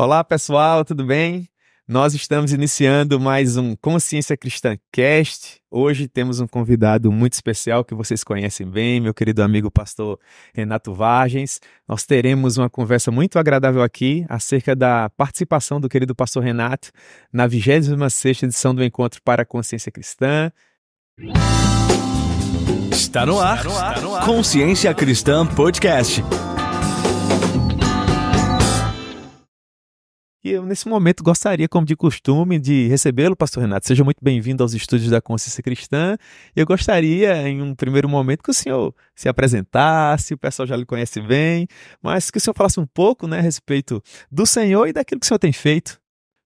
Olá, pessoal, tudo bem? Nós estamos iniciando mais um Consciência Cristã Cast. Hoje temos um convidado muito especial que vocês conhecem bem, meu querido amigo pastor Renato Vargens. Nós teremos uma conversa muito agradável aqui acerca da participação do querido pastor Renato na 26ª edição do Encontro para a Consciência Cristã. Está no ar, Está no ar. Consciência Cristã Podcast. E eu, nesse momento, gostaria, como de costume, de recebê-lo, Pastor Renato. Seja muito bem-vindo aos estúdios da Consciência Cristã. Eu gostaria, em um primeiro momento, que o senhor se apresentasse, o pessoal já lhe conhece bem, mas que o senhor falasse um pouco né, a respeito do Senhor e daquilo que o senhor tem feito.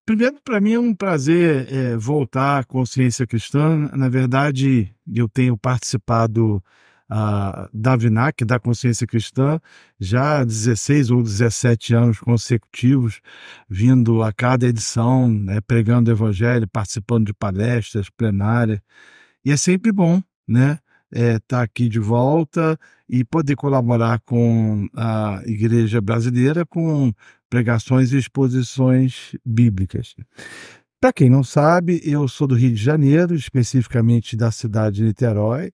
Primeiro, para mim é um prazer é, voltar à Consciência Cristã. Na verdade, eu tenho participado uh, da VINAC, da Consciência Cristã, já há 16 ou 17 anos consecutivos, vindo a cada edição, né, pregando o Evangelho, participando de palestras, plenárias. E é sempre bom, né? estar é, tá aqui de volta e poder colaborar com a Igreja Brasileira com pregações e exposições bíblicas. Para quem não sabe, eu sou do Rio de Janeiro, especificamente da cidade de Niterói.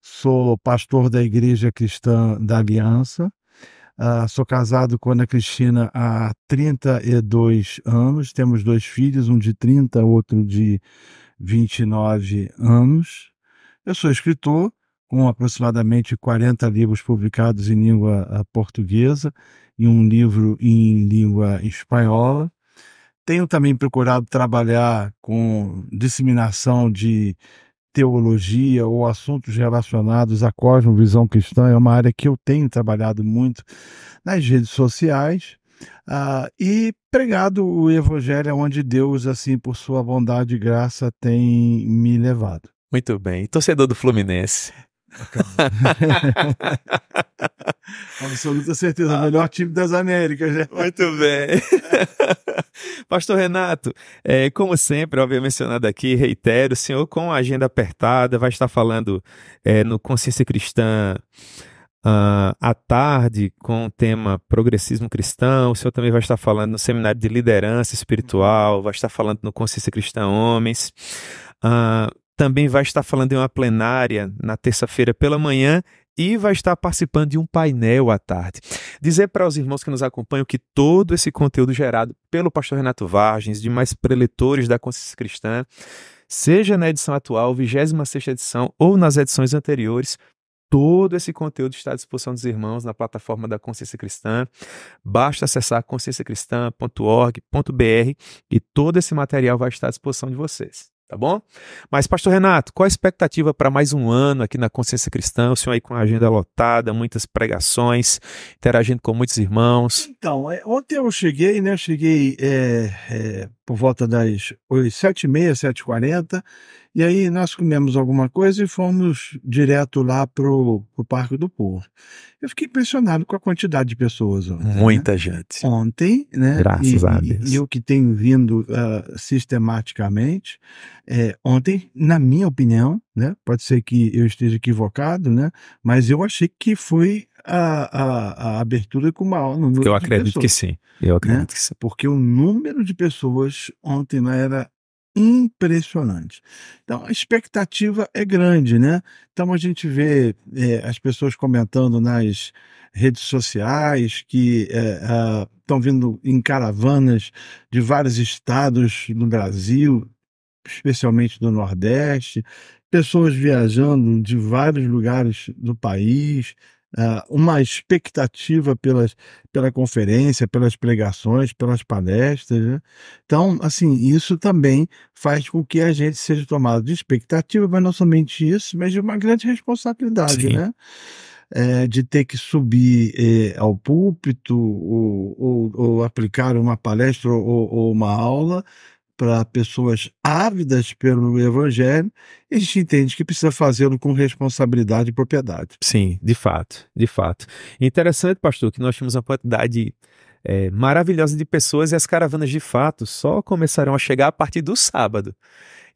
Sou pastor da Igreja Cristã da Aliança. Uh, sou casado com Ana Cristina há 32 anos. Temos dois filhos, um de 30, outro de 29 anos. Eu sou escritor, com aproximadamente 40 livros publicados em língua ah, portuguesa e um livro em língua espanhola. Tenho também procurado trabalhar com disseminação de teologia ou assuntos relacionados à cosmovisão cristã. É uma área que eu tenho trabalhado muito nas redes sociais. Uh, e pregado o evangelho onde Deus, assim, por sua bondade e graça, tem me levado. Muito bem. Torcedor do Fluminense? Absoluta certeza, o melhor time das Américas, né? Muito bem. Pastor Renato, é, como sempre, havia mencionado aqui, reitero, o senhor com a agenda apertada vai estar falando é, no Consciência Cristã uh, à tarde com o tema progressismo cristão. O senhor também vai estar falando no seminário de liderança espiritual, vai estar falando no Consciência Cristã Homens. Uh, também vai estar falando em uma plenária na terça-feira pela manhã e vai estar participando de um painel à tarde. Dizer para os irmãos que nos acompanham que todo esse conteúdo gerado pelo pastor Renato Vargens, demais preletores da Consciência Cristã, seja na edição atual, 26 edição, ou nas edições anteriores, Todo esse conteúdo está à disposição dos irmãos na plataforma da Consciência Cristã. Basta acessar conscienciacristã.org.br e todo esse material vai estar à disposição de vocês tá bom? Mas, pastor Renato, qual a expectativa para mais um ano aqui na Consciência Cristã? O senhor aí com a agenda lotada, muitas pregações, interagindo com muitos irmãos. Então, é, ontem eu cheguei, né? Cheguei é, é, por volta das 7h30, 7h40, e aí nós comemos alguma coisa e fomos direto lá pro, pro Parque do Povo. Eu fiquei impressionado com a quantidade de pessoas. Ontem, né? Muita né? gente. Ontem, né? Graças e, a Deus. E, e o que tem vindo uh, sistematicamente, é, ontem, na minha opinião, né? Pode ser que eu esteja equivocado, né? Mas eu achei que foi a, a, a, abertura com maior número Eu acredito que sim. Eu acredito né? que sim. Porque o número de pessoas ontem não era impressionante. Então, a expectativa é grande, né? Então, a gente vê é, as pessoas comentando nas redes sociais que estão é, vindo em caravanas de vários estados no Brasil, especialmente do Nordeste, pessoas viajando de vários lugares do país, uh, uma expectativa pelas, pela conferência, pelas pregações, pelas palestras. Né? Então, assim, isso também faz com que a gente seja tomado de expectativa, mas não somente isso, mas de uma grande responsabilidade, Sim. né? É, de ter que subir é, ao púlpito ou, ou, ou, aplicar uma palestra ou, ou uma aula para pessoas ávidas pelo evangelho, e a gente entende que precisa fazê-lo com responsabilidade e propriedade. Sim, de fato, de fato. Interessante, pastor, que nós temos uma quantidade é, maravilhosa de pessoas e as caravanas de fato só começarão a chegar a partir do sábado.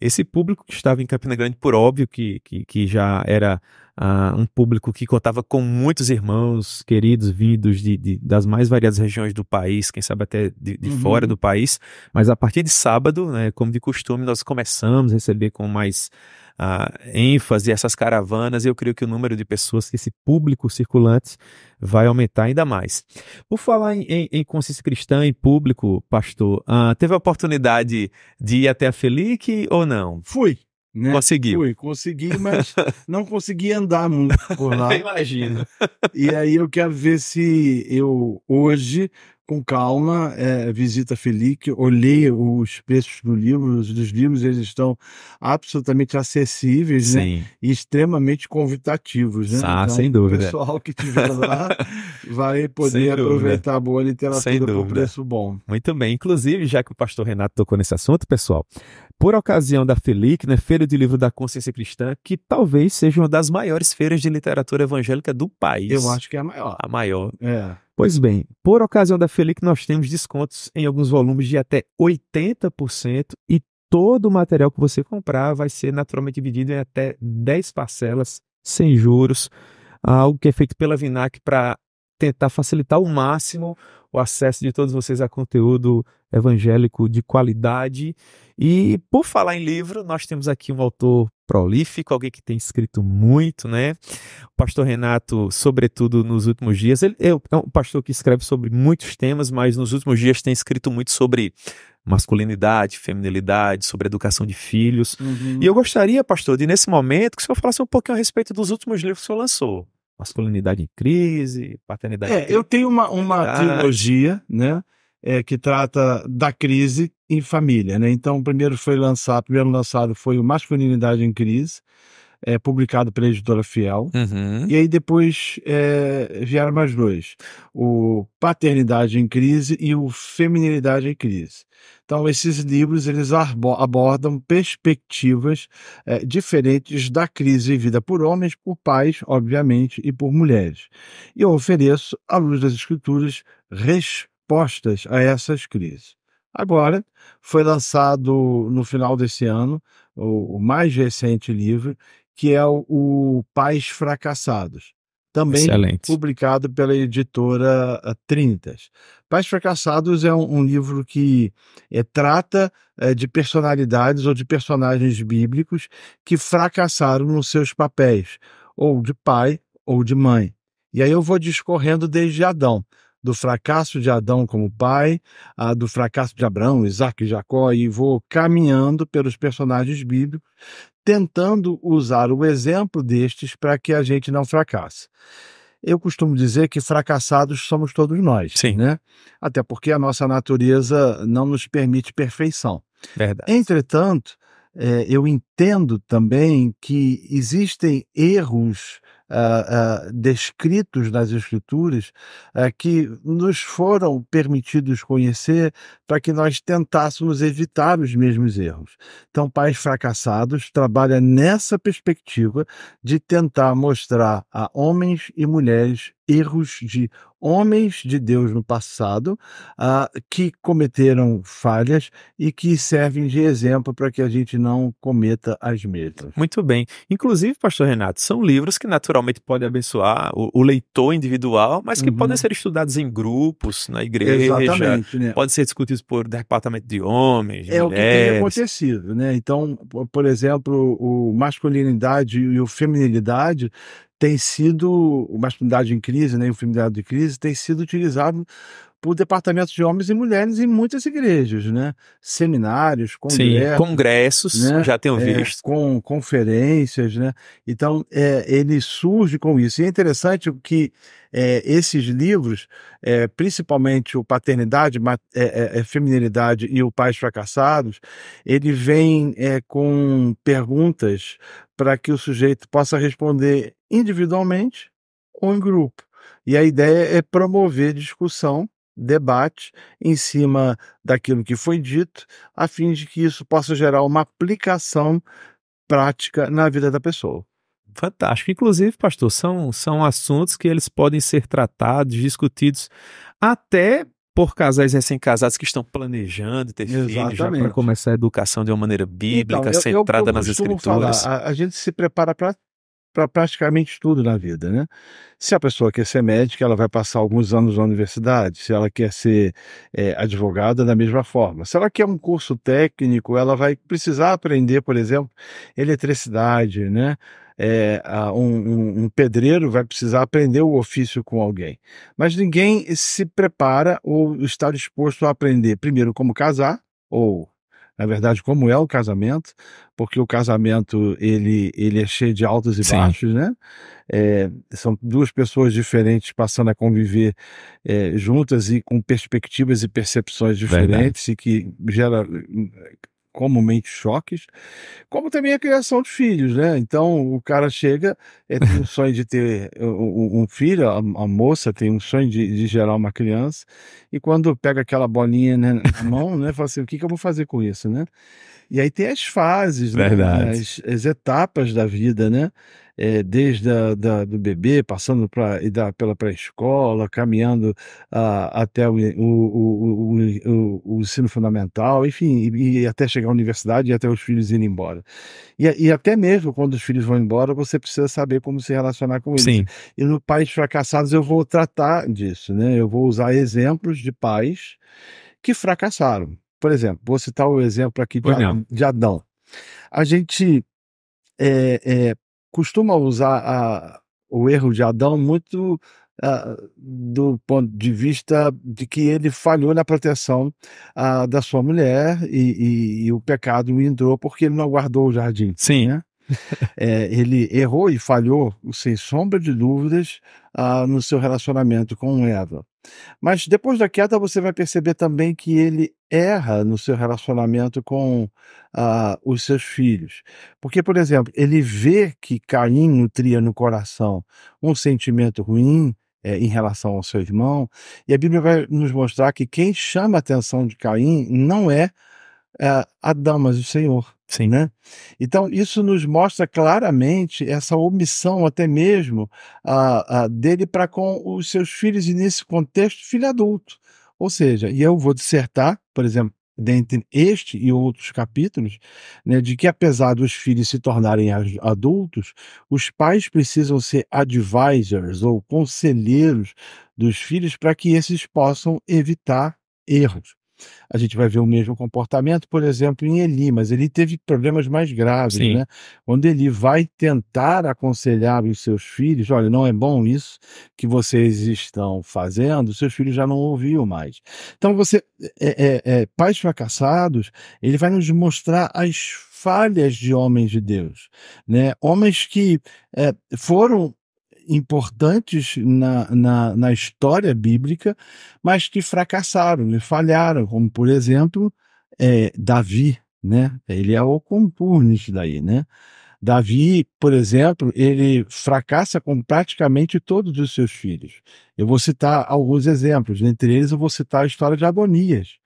Esse público que estava em Campina Grande, por óbvio que, que, que já era uh, um público que contava com muitos irmãos queridos vindos de, de das mais variadas regiões do país, quem sabe até de, de uhum. fora do país. Mas a partir de sábado, né, como de costume, nós começamos a receber com mais uh, ênfase essas caravanas, eu creio que o número de pessoas, esse público circulante, vai aumentar ainda mais. Por falar em, em, em consciência cristã, em público, pastor, uh, teve a oportunidade de ir até a Felic ou não? Fui. Né? Conseguiu. Fui, consegui, mas não consegui andar muito por lá. Imagina. E aí eu quero ver se eu hoje com calma, é, visita Felic, olhei os preços do livro, dos livros, eles estão absolutamente acessíveis né? e extremamente convidativos. Né? Ah, então, sem dúvida. O pessoal que estiver lá vai poder aproveitar a boa literatura por preço bom. Muito bem. Inclusive, já que o pastor Renato tocou nesse assunto, pessoal, por ocasião da Felic, né, Feira de Livro da Consciência Cristã, que talvez seja uma das maiores feiras de literatura evangélica do país. Eu acho que é a maior. A maior. É. Pois bem, por ocasião da Felic, nós temos descontos em alguns volumes de até 80% e todo o material que você comprar vai ser naturalmente dividido em até 10 parcelas sem juros, algo que é feito pela Vinac para tentar facilitar ao máximo o acesso de todos vocês a conteúdo evangélico de qualidade. E por falar em livro, nós temos aqui um autor prolífico, alguém que tem escrito muito, né? O pastor Renato, sobretudo nos últimos dias, ele é um pastor que escreve sobre muitos temas, mas nos últimos dias tem escrito muito sobre masculinidade, feminilidade, sobre educação de filhos. Uhum. E eu gostaria, pastor, de nesse momento que o senhor falasse um pouquinho a respeito dos últimos livros que o senhor lançou masculinidade em crise, paternidade. É, eu tenho uma, uma trilogia, né? É, que trata da crise em família, né? Então, o primeiro foi lançado, primeiro lançado foi o Masculinidade em Crise, é, publicado pela editora Fiel. Uhum. E aí depois é, vieram mais dois: o Paternidade em Crise e o Feminilidade em Crise. Então, esses livros eles abordam perspectivas é, diferentes da crise vivida por homens, por pais, obviamente, e por mulheres. E eu ofereço, à luz das escrituras, respostas a essas crises. Agora, foi lançado no final desse ano o, o mais recente livro, que é o, o Pais Fracassados, também Excelente. publicado pela editora eh, Trintas. Pais Fracassados é um, um livro que é, trata é, de personalidades ou de personagens bíblicos que fracassaram nos seus papéis, ou de pai ou de mãe. E aí eu vou discorrendo desde Adão do fracasso de Adão como pai, a, do fracasso de Abraão, Isaac e Jacó, e vou caminhando pelos personagens bíblicos, tentando usar o exemplo destes para que a gente não fracasse. Eu costumo dizer que fracassados somos todos nós, Sim. né? Até porque a nossa natureza não nos permite perfeição. Verdade. Entretanto, é, eu entendo também que existem erros uh, descritos nas Escrituras uh, que nos foram permitidos conhecer para que nós tentássemos evitar os mesmos erros. Então, Pais Fracassados trabalha nessa perspectiva de tentar mostrar a homens e mulheres erros de homens de Deus no passado uh, que cometeram falhas e que servem de exemplo para que a gente não cometa as mesmas. Muito bem. Inclusive, pastor Renato, são livros que naturalmente podem abençoar o, o leitor individual, mas que uhum. podem ser estudados em grupos, na igreja, Exatamente, né? podem ser discutidos por departamento de homens, de É mulheres. o que tem acontecido, né? Então, por exemplo, o masculinidade e o feminilidade tem sido, o masculinidade em crise, né, o feminilidade de crise, tem sido utilizado por departamentos de homens e mulheres em muitas igrejas, né? Seminários, congressos. Sim, congressos, né? já tenho é, visto. Com conferências, né? Então, é, ele surge com isso. E é interessante que é, esses livros, é, principalmente o Paternidade, é, é, é, Feminilidade e o Pais Fracassados, ele vem com perguntas para que o sujeito possa responder individualmente ou em grupo. E a ideia é promover discussão debate em cima daquilo que foi dito, a fim de que isso possa gerar uma aplicação prática na vida da pessoa. Fantástico. Inclusive, pastor, são, são assuntos que eles podem ser tratados, discutidos até por casais recém-casados que estão planejando ter filhos já para começar a educação de uma maneira bíblica, então, eu, centrada eu, eu nas escrituras. Falar, a, a gente se prepara para para praticamente tudo na vida, né? Se a pessoa quer ser médica, ela vai passar alguns anos na universidade. Se ela quer ser é, advogada, da mesma forma. Se ela quer um curso técnico, ela vai precisar aprender, por exemplo, eletricidade, né? É, um, um, pedreiro vai precisar aprender o ofício com alguém. Mas ninguém se prepara ou está disposto a aprender, primeiro, como casar, ou na verdade, como é o casamento, porque o casamento ele, ele é cheio de altos e Sim. baixos, né? É, são duas pessoas diferentes passando a conviver é, juntas e com perspectivas e percepções diferentes verdade. e que gera comumente choques, como também a criação de filhos, né? Então o cara chega, é, tem um sonho de ter um, um filho, a, a, moça tem um sonho de, de, gerar uma criança, e quando pega aquela bolinha né, na mão, né, fala assim, o que, que eu vou fazer com isso, né? E aí tem as fases, né? as, as etapas da vida, né? é, desde a, da, do bebê, passando pra, da, pela pré-escola, caminhando até o, o, o, o, ensino fundamental, enfim, e, e, até chegar à universidade e até os filhos irem embora. E, e, até mesmo quando os filhos vão embora, você precisa saber como se relacionar com eles. Sim. E no Pais Fracassados eu vou tratar disso, né? Eu vou usar exemplos de pais que fracassaram. Por exemplo, vou citar o exemplo aqui de, de Adão. A gente é, é, costuma usar a, o erro de Adão muito uh, do ponto de vista de que ele falhou na proteção uh, da sua mulher e, e, e, o pecado entrou porque ele não guardou o jardim. Sim. Né? é, ele errou e falhou, sem sombra de dúvidas, uh, no seu relacionamento com Eva. Mas depois da queda, você vai perceber também que ele erra no seu relacionamento com uh, os seus filhos. Porque, por exemplo, ele vê que Caim nutria no coração um sentimento ruim é, em relação ao seu irmão, e a Bíblia vai nos mostrar que quem chama a atenção de Caim não é, é Adão, mas o Senhor. Sim. Né? Então, isso nos mostra claramente essa omissão, até mesmo, a, a dele para com os seus filhos, e nesse contexto, filho adulto. Ou seja, e eu vou dissertar, por exemplo, dentre este e outros capítulos, né, de que apesar dos filhos se tornarem adultos, os pais precisam ser advisors ou conselheiros dos filhos para que esses possam evitar erros a gente vai ver o mesmo comportamento, por exemplo, em Eli, mas ele teve problemas mais graves, Sim. né? Onde ele vai tentar aconselhar os seus filhos, olha, não é bom isso que vocês estão fazendo, seus filhos já não ouviam mais. Então você, é, é, é, pais fracassados, ele vai nos mostrar as falhas de homens de Deus, né? Homens que é, foram importantes na, na, na história bíblica, mas que fracassaram e falharam, como por exemplo é, Davi, né? Ele é o concurso nisso daí, né? Davi, por exemplo, ele fracassa com praticamente todos os seus filhos. Eu vou citar alguns exemplos, entre eles eu vou citar a história de Agonias.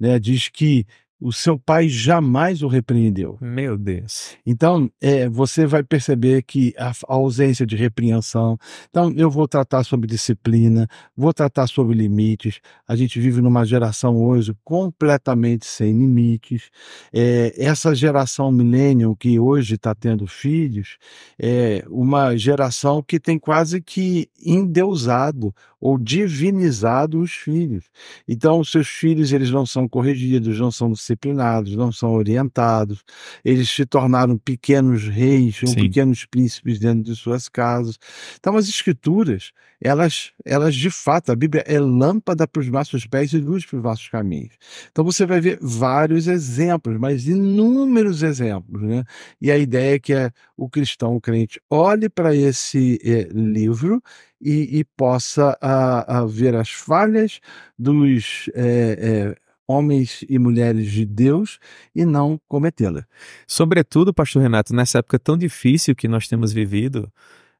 Né? Diz que o seu pai jamais o repreendeu. Meu Deus. Então, é, você vai perceber que a, a, ausência de repreensão. Então, eu vou tratar sobre disciplina, vou tratar sobre limites. A gente vive numa geração hoje completamente sem limites. É, essa geração millennial que hoje está tendo filhos é uma geração que tem quase que endeusado ou divinizado os filhos. Então, os seus filhos eles não são corrigidos, não são disciplinados, não são orientados, eles se tornaram pequenos reis ou pequenos príncipes dentro de suas casas. Então, as escrituras, elas, elas de fato, a Bíblia é lâmpada para os nossos pés e luz para os nossos caminhos. Então, você vai ver vários exemplos, mas inúmeros exemplos, né? E a ideia é que é o cristão, o crente, olhe para esse é, livro e, e possa a, a, ver as falhas dos é, homens e mulheres de Deus e não cometê-la. Sobretudo, pastor Renato, nessa época tão difícil que nós temos vivido,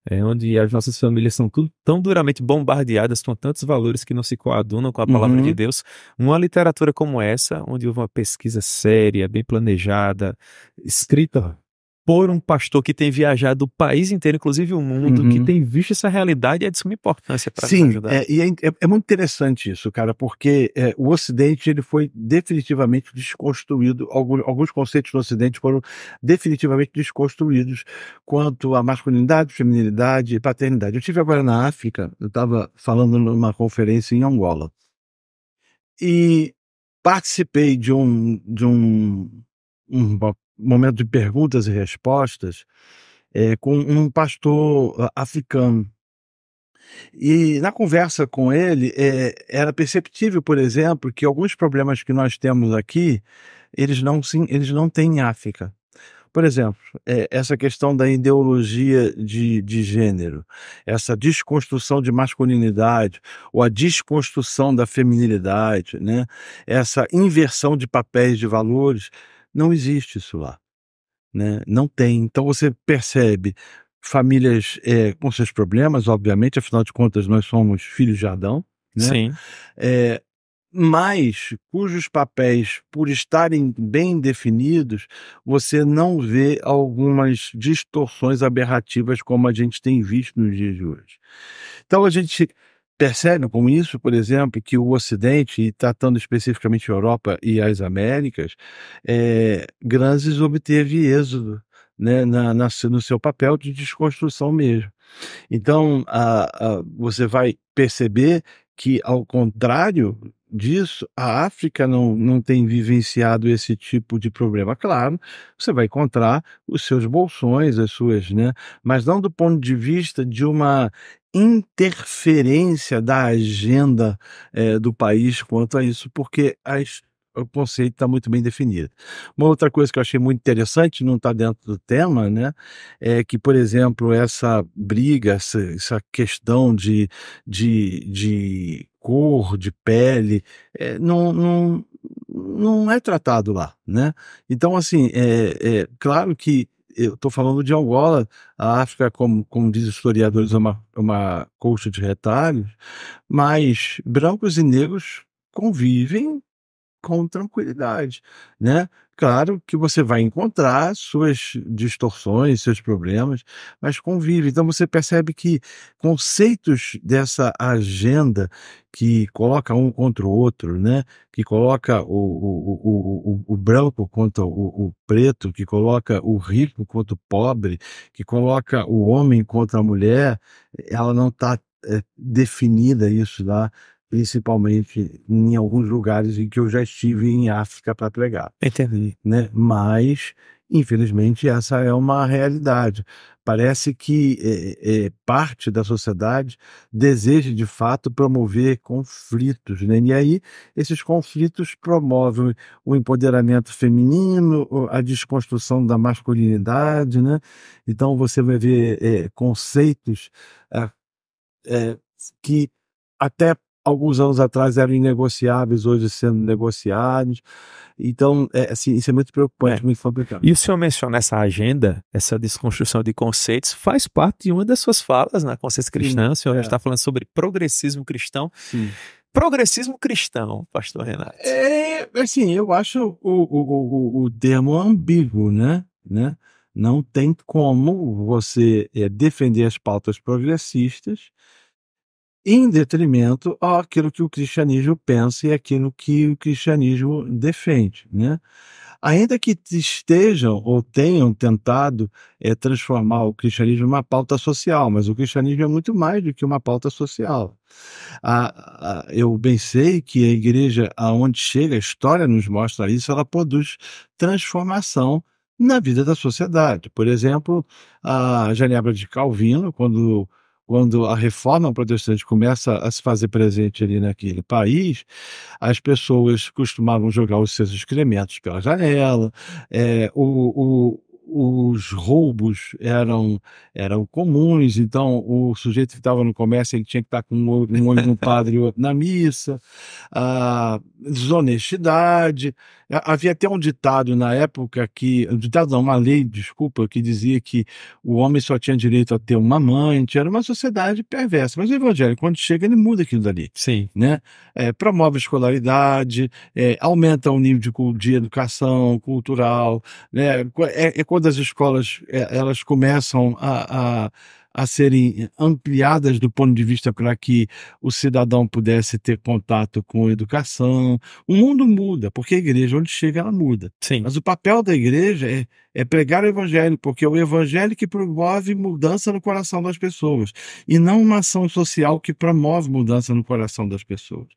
é, onde as nossas famílias são tudo, tão duramente bombardeadas com tantos valores que não se coadunam com a palavra uhum. de Deus, uma literatura como essa, onde houve uma pesquisa séria, bem planejada, escrita por um pastor que tem viajado o país inteiro, inclusive o mundo, uhum. que tem visto essa realidade, é de suma importância para Sim, ajudar. É, e é, é, é, muito interessante isso, cara, porque é, o Ocidente ele foi definitivamente desconstruído, alguns, alguns conceitos no Ocidente foram definitivamente desconstruídos quanto à masculinidade, feminilidade e paternidade. Eu tive agora na África, eu estava falando numa conferência em Angola, e participei de um, de um, um momento de perguntas e respostas é, com um pastor ah, africano. E na conversa com ele, é, era perceptível, por exemplo, que alguns problemas que nós temos aqui, eles não, sim, eles não têm em África. Por exemplo, é, essa questão da ideologia de, de gênero, essa desconstrução de masculinidade, ou a desconstrução da feminilidade, né? essa inversão de papéis de valores, não existe isso lá. Né? Não tem. Então você percebe famílias é, com seus problemas, obviamente, afinal de contas, nós somos filhos de Adão. Né? Sim. É, mas cujos papéis, por estarem bem definidos, você não vê algumas distorções aberrativas como a gente tem visto nos dias de hoje. Então a gente percebe com isso, por exemplo, que o Ocidente, e tratando especificamente a Europa e as Américas, é, Granzes obteve êxodo né, na, na, no seu papel de desconstrução mesmo. Então, a, a, você vai perceber que, ao contrário disso, a África não, não tem vivenciado esse tipo de problema. Claro, você vai encontrar os seus bolsões, as suas, né? Mas não do ponto de vista de uma interferência da agenda é, do país quanto a isso, porque as o conceito está muito bem definido. Uma outra coisa que eu achei muito interessante, não está dentro do tema, né, é que, por exemplo, essa briga, essa, essa questão de, de, de cor, de pele, é, não, não, não é tratado lá, né? Então, assim, é, é claro que eu estou falando de Angola, a África, como, como diz historiadores, é uma, uma colcha de retalhos, mas brancos e negros convivem com tranquilidade, né? Claro que você vai encontrar suas distorções, seus problemas, mas convive. Então você percebe que conceitos dessa agenda que coloca um contra o outro, né? Que coloca o, o, o, o, branco contra o, preto, que coloca o rico contra o pobre, que coloca o homem contra a mulher, ela não está é, definida isso lá principalmente em alguns lugares em que eu já estive em África para pregar. Entendi. Né? Mas, infelizmente, essa é uma realidade. Parece que é, é, parte da sociedade deseja, de fato, promover conflitos. Né? E aí, esses conflitos promovem o empoderamento feminino, a desconstrução da masculinidade. Né? Então, você vai ver é, conceitos é, é, que até alguns anos atrás eram inegociáveis, hoje sendo negociados. Então, é, assim, isso é muito preocupante, é. muito complicado. E o senhor menciona essa agenda, essa desconstrução de conceitos, faz parte de uma das suas falas na consciência cristã. Sim, o senhor é. está falando sobre progressismo cristão. Sim. Progressismo cristão, pastor Renato. É, assim, eu acho o, o, o, o termo ambíguo, né? né? Não tem como você é, defender as pautas progressistas em detrimento àquilo que o cristianismo pensa e aquilo que o cristianismo defende, né? Ainda que estejam ou tenham tentado é, transformar o cristianismo numa pauta social, mas o cristianismo é muito mais do que uma pauta social. eu bem sei que a igreja, aonde chega, a história nos mostra isso, ela produz transformação na vida da sociedade. Por exemplo, a Genebra de Calvino, quando quando a reforma protestante começa a se fazer presente ali naquele país, as pessoas costumavam jogar os seus excrementos pela janela, é, o, o, os roubos eram, eram comuns, então o sujeito que estava no comércio ele tinha que estar com um olho no padre e outro na missa, a desonestidade, Havia até um ditado na época que, um ditado não, uma lei, desculpa, que dizia que o homem só tinha direito a ter uma amante, era uma sociedade perversa. Mas o evangelho, quando chega, ele muda aquilo dali. Sim. Né? É, promove a escolaridade, é, aumenta o nível de, de educação cultural, né? é, é quando as escolas é, elas começam a, a a serem ampliadas do ponto de vista para que o cidadão pudesse ter contato com a educação. O mundo muda, porque a igreja, onde chega, ela muda. Sim. Mas o papel da igreja é, é pregar o evangelho, porque é o evangelho que promove mudança no coração das pessoas, e não uma ação social que promove mudança no coração das pessoas.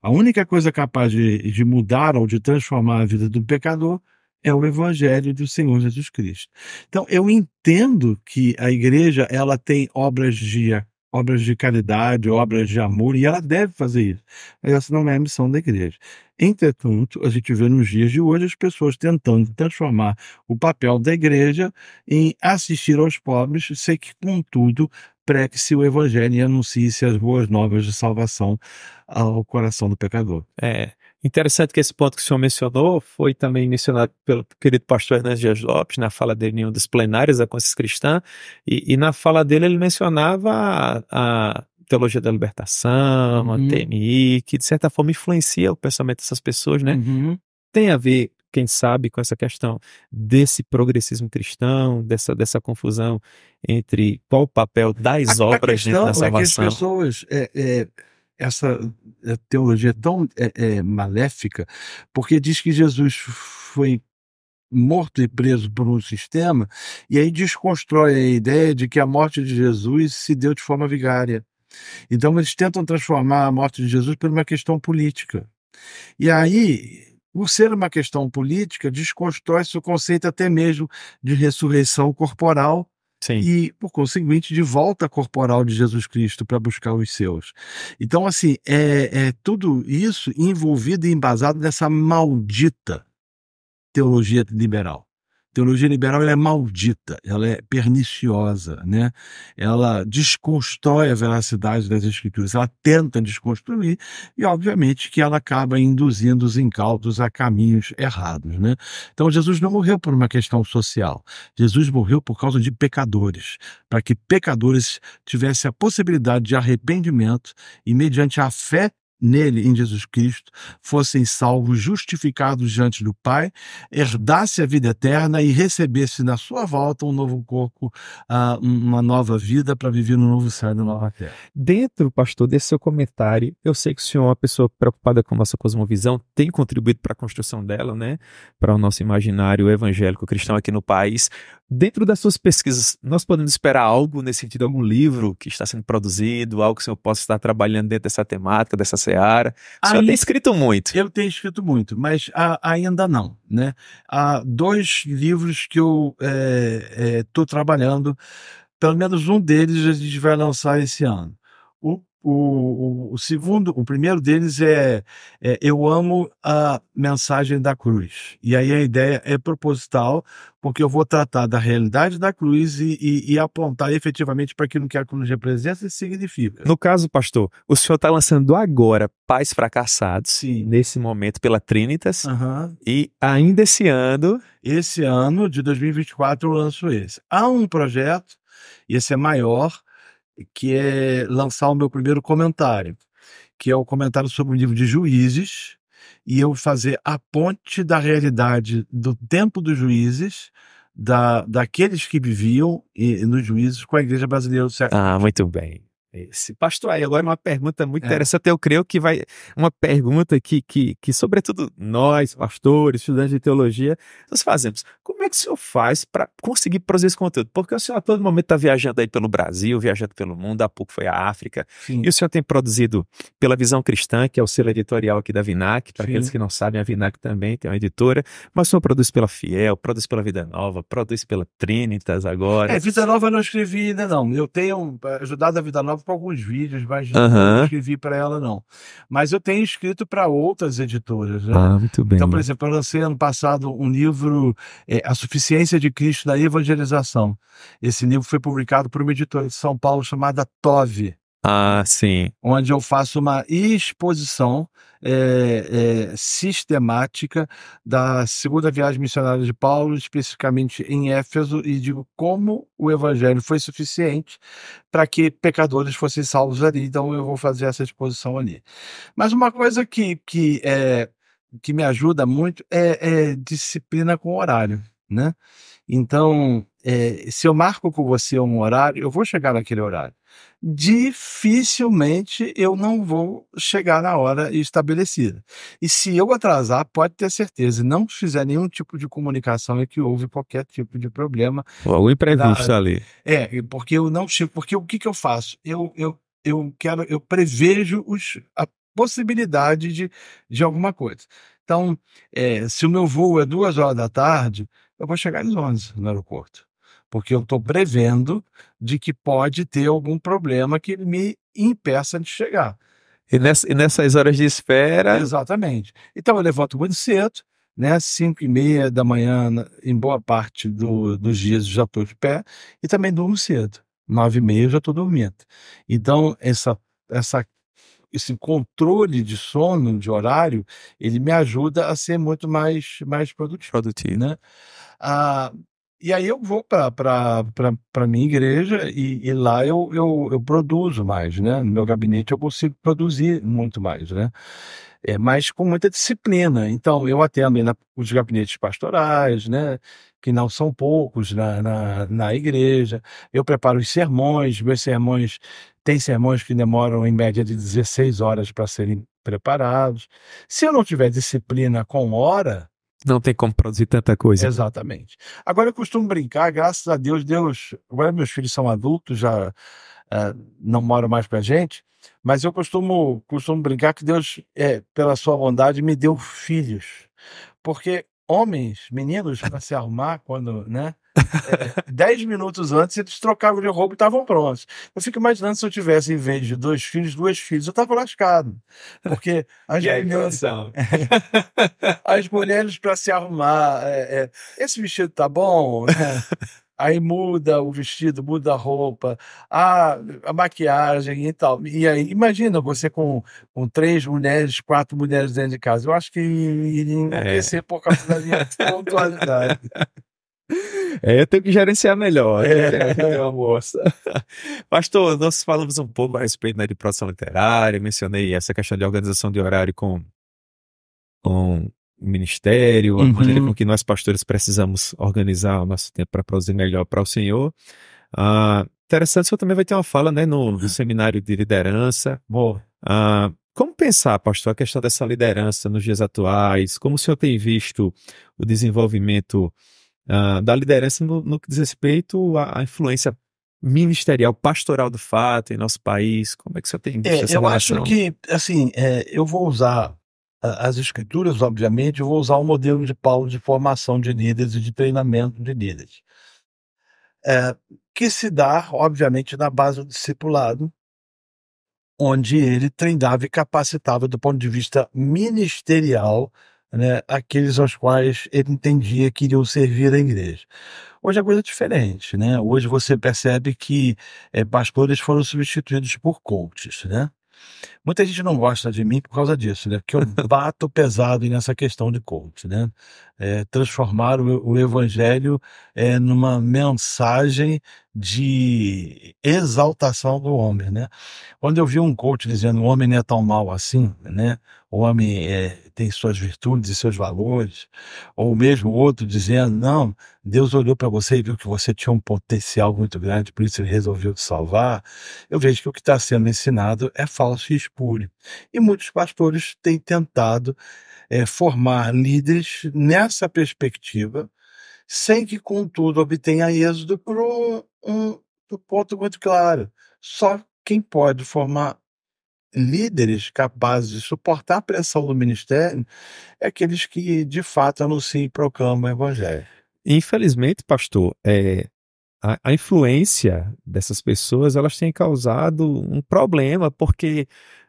A única coisa capaz de, de mudar ou de transformar a vida do pecador é o evangelho do Senhor Jesus Cristo. Então, eu entendo que a igreja, ela tem obras de obras de caridade, obras de amor, e ela deve fazer isso. Mas essa não é a missão da igreja. Entretanto, a gente vê nos dias de hoje as pessoas tentando transformar o papel da igreja em assistir aos pobres, sei que, contudo, pregue-se o evangelho e anuncie-se as boas novas de salvação ao coração do pecador. É, Interessante que esse ponto que o senhor mencionou foi também mencionado pelo querido pastor Hernandes Dias Lopes na fala dele em um dos plenários da Consciência Cristã, e, e na fala dele ele mencionava a, a teologia da libertação, uhum. a TNI, que de certa forma influencia o pensamento dessas pessoas, né? Uhum. Tem a ver, quem sabe, com essa questão desse progressismo cristão, dessa, dessa confusão entre qual o papel das a, obras a dentro da salvação. É que as pessoas é, é essa eh, teologia tão é, é, maléfica, porque diz que Jesus foi morto e preso por um sistema, e aí desconstrói a ideia de que a morte de Jesus se deu de forma vigária. Então eles tentam transformar a morte de Jesus por uma questão política. E aí, por ser uma questão política, desconstrói-se o conceito até mesmo de ressurreição corporal Sim. e, por conseguinte, de volta corporal de Jesus Cristo para buscar os seus. Então, assim, é, é tudo isso envolvido e embasado nessa maldita teologia liberal teologia liberal é maldita, ela é perniciosa, né? Ela desconstrói a veracidade das escrituras, ela tenta desconstruir e, obviamente, que ela acaba induzindo os incautos a caminhos errados, né? Então, Jesus não morreu por uma questão social. Jesus morreu por causa de pecadores, para que pecadores tivessem a possibilidade de arrependimento e, mediante a fé nele, em Jesus Cristo, fossem salvos, justificados diante do Pai, herdasse a vida eterna e recebesse na sua volta um novo corpo, uh, uma nova vida para viver no novo céu e na nova terra. Dentro, pastor, desse seu comentário, eu sei que o senhor é uma pessoa preocupada com a nossa cosmovisão, tem contribuído para a construção dela, né, para o nosso imaginário evangélico cristão aqui no país. Dentro das suas pesquisas, nós podemos esperar algo nesse sentido, algum livro que está sendo produzido, algo que o senhor possa estar trabalhando dentro dessa temática, dessa seara? Aí, tem escrito muito. Eu tenho escrito muito, mas a, ainda não. Né? Há dois livros que eu estou é, é, trabalhando, pelo menos um deles a gente vai lançar esse ano. O o, o, segundo, o primeiro deles é, é, Eu amo a mensagem da cruz. E aí a ideia é proposital, porque eu vou tratar da realidade da cruz e, e, e apontar efetivamente para aquilo que a cruz representa e significa. No caso, pastor, o senhor está lançando agora Pais Fracassados, Sim. nesse momento pela Trinitas, uhum. e ainda esse ano. Esse ano de 2024 eu lanço esse. Há um projeto, esse é maior, que é lançar o meu primeiro comentário, que é o comentário sobre o livro de Juízes, e eu fazer a ponte da realidade do tempo dos juízes, da, daqueles que viviam e, nos juízes com a igreja brasileira do século Ah, muito bem. Esse. Pastor, aí agora uma pergunta muito é. interessante. Eu creio que vai. Uma pergunta que, que, que, sobretudo, nós, pastores, estudantes de teologia, nós fazemos. Como é que o senhor faz para conseguir produzir esse conteúdo? Porque o senhor a todo momento está viajando aí pelo Brasil, viajando pelo mundo, há pouco foi à África. Sim. E o senhor tem produzido pela Visão Cristã, que é o selo editorial aqui da Vinac. Para aqueles que não sabem, a Vinac também tem uma editora. Mas o senhor produz pela Fiel, produz pela Vida Nova, produz pela Trinitas agora. É, Vida Nova eu não escrevi ainda, não. Eu tenho eh, ajudado a Vida Nova com alguns vídeos, mas uhum. não escrevi para ela, não. Mas eu tenho escrito para outras editoras. Né? Ah, muito bem. Então, por exemplo, eu lancei ano passado um livro, é, A Suficiência de Cristo na Evangelização. Esse livro foi publicado por uma editora de São Paulo chamada Tove. Ah, sim. Onde eu faço uma exposição é, é, sistemática da segunda viagem missionária de Paulo, especificamente em Éfeso, e digo como o evangelho foi suficiente para que pecadores fossem salvos ali. Então eu vou fazer essa exposição ali. Mas uma coisa que, que, é, que me ajuda muito é, é disciplina com horário. Né? Então, é, se eu marco com você um horário, eu vou chegar naquele horário. Dificilmente eu não vou chegar na hora estabelecida. E se eu atrasar, pode ter certeza, não fizer nenhum tipo de comunicação é que houve qualquer tipo de problema. O imprevisto Da- ali. É, porque eu não chego, porque o que, que eu faço? Eu, eu, eu quero, eu prevejo os, a possibilidade de, de alguma coisa. Então, é, se o meu voo é duas horas da tarde, eu vou chegar às 11 no aeroporto. Porque eu estou prevendo de que pode ter algum problema que me impeça de chegar. E, nessa- e nessas horas de espera, Exatamente. Então eu levanto muito cedo, né? Cinco e meia da manhã, em boa parte do- dos dias eu já estou de pé, e também durmo cedo. Nove e meia eu já estou dormindo. Então, essa, essa, esse controle de sono, de horário, ele me ajuda a ser muito mais, mais produtivo produtivo. né? Ah, e aí eu vou para a minha igreja e, e lá eu, eu, eu produzo mais, né? No meu gabinete eu consigo produzir muito mais, né? É, mas com muita disciplina. Então, eu atendo na, os gabinetes pastorais, né? Que não são poucos na, na, na igreja. Eu preparo os sermões, meus sermões, tem sermões que demoram em média de 16 horas para serem preparados. Se eu não tiver disciplina com hora, Não tem como produzir tanta coisa. Exatamente. Agora eu costumo brincar, graças a Deus, Deus. Agora meus filhos são adultos, já ah, não moram mais com a gente, mas eu costumo, costumo brincar que Deus, é, pela sua bondade, me deu filhos. Porque homens, meninos, para se arrumar, quando, né? é, dez minutos antes eles trocavam de roupa e estavam prontos. Eu fico imaginando se eu tivesse, em vez de dois filhos, duas filhas, eu estava lascado. Porque as mulheres, as mulheres para se arrumar, é, é, esse vestido tá bom, né? Aí muda o vestido, muda a roupa, a, a maquiagem e tal. E aí, imagina você com, com três mulheres, quatro mulheres dentro de casa. Eu acho que iria enlouquecer por causa da minha pontualidade. É, eu tenho que gerenciar melhor. É. Ter uma moça. Pastor, nós falamos um pouco a respeito né, de produção literária, mencionei essa questão de organização de horário com, com ministério, a Uhum. maneira com que nós pastores precisamos organizar o nosso tempo para produzir melhor para o Senhor. Ah, interessante, o senhor também vai ter uma fala né, no, no seminário de liderança. Boa. Ah, como pensar, pastor, a questão dessa liderança nos dias atuais? Como o senhor tem visto o desenvolvimento ah, da liderança no, no que diz respeito à, à influência ministerial, pastoral do fato em nosso país? Como é que o senhor tem visto É, essa eu relação? acho que, assim, é, eu vou usar as escrituras, obviamente, eu vou usar o modelo de Paulo de formação de líderes e de treinamento de líderes. É, que se dá, obviamente, na base do discipulado, onde ele treinava e capacitava do ponto de vista ministerial né, aqueles aos quais ele entendia que iriam servir a igreja. Hoje a coisa é diferente, né? Hoje você percebe que eh, pastores foram substituídos por coaches, né? Muita gente não gosta de mim por causa disso, né? Porque eu bato pesado nessa questão de coach, né? É, transformar o, o evangelho é, numa mensagem de exaltação do homem, né? Quando eu vi um coach dizendo o homem não é tão mal assim, né? O homem é, tem suas virtudes e seus valores, ou mesmo outro dizendo não, Deus olhou para você e viu que você tinha um potencial muito grande, por isso ele resolveu te salvar. Eu vejo que o que está sendo ensinado é falso e espúrio. E muitos pastores têm tentado é, formar líderes nessa perspectiva, sem que, contudo, obtenha êxodo por um, um, um ponto muito claro. Só quem pode formar líderes capazes de suportar a pressão do ministério é aqueles que, de fato, anunciam e proclamam o evangelho. Infelizmente, pastor, é, a, a influência dessas pessoas elas têm causado um problema, porque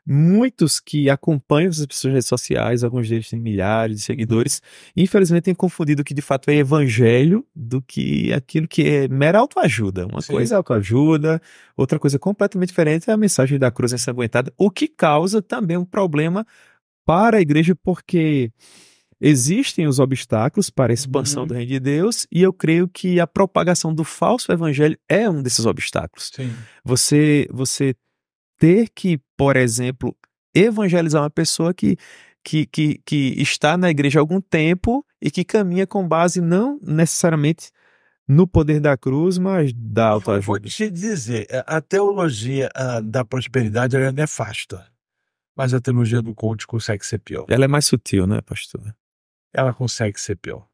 muitos que acompanham essas pessoas nas redes sociais, alguns deles têm milhares de seguidores, infelizmente têm confundido o que de fato é evangelho do que aquilo que é mera autoajuda. Uma Sim. coisa é autoajuda, outra coisa completamente diferente é a mensagem da cruz ensanguentada, o que causa também um problema para a igreja, porque existem os obstáculos para a expansão Uhum. do reino de Deus, e eu creio que a propagação do falso evangelho é um desses obstáculos. Sim. Você, você ter que, por exemplo, evangelizar uma pessoa que, que, que, que está na igreja há algum tempo e que caminha com base não necessariamente no poder da cruz, mas da autoajuda. Vou te dizer, é, a teologia a, da prosperidade é nefasta, mas a teologia do coach consegue ser pior. Ela é mais sutil, né, pastor? Ela consegue ser pior.